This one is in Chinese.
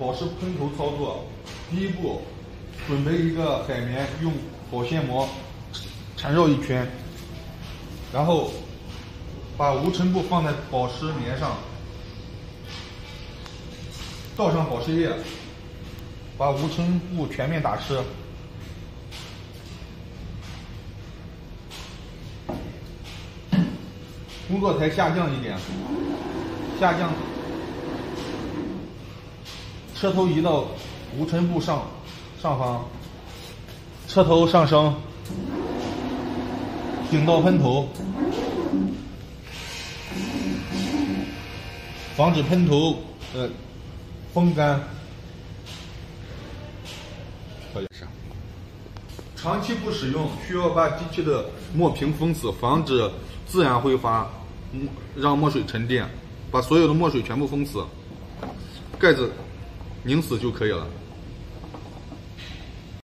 保湿喷头操作。第一步，准备一个海绵，用保鲜膜缠绕一圈，然后把无尘布放在保湿棉上，倒上保湿液，把无尘布全面打湿。工作台下降一点，下降，车头移到无尘布上上方，车头上升，顶到喷头，防止喷头呃风干。可以是。长期不使用，需要把机器的墨瓶封死，防止自然挥发。让墨水沉淀，把所有的墨水全部封死，盖子拧死就可以了。